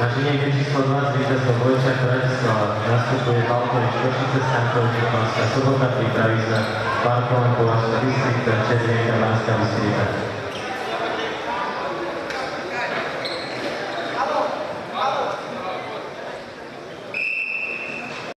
Naczynie číslo 2 z Zwycięstwo Vojča Bratislava nastupuje Balkovič Košice Stankovič Konská sobota pripraví sa Barton Kovač Distrikta Čezmienka Banská Bystrica.